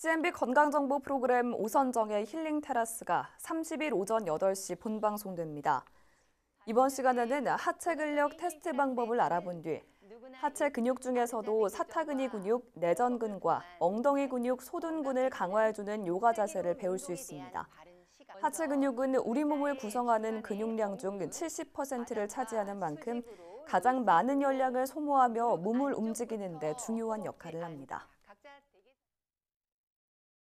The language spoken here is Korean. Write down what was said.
CNB 건강정보 프로그램 오선정의 힐링 테라스가 30일 오전 8시 본방송됩니다. 이번 시간에는 하체 근력 테스트 방법을 알아본 뒤 하체 근육 중에서도 사타근이 근육, 내전근과 엉덩이 근육, 소둔근을 강화해주는 요가 자세를 배울 수 있습니다. 하체 근육은 우리 몸을 구성하는 근육량 중 70%를 차지하는 만큼 가장 많은 열량을 소모하며 몸을 움직이는 데 중요한 역할을 합니다.